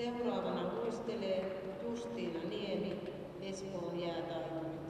Seuraavana luistelee Justiina Niemi, Espoon jäätaiturit.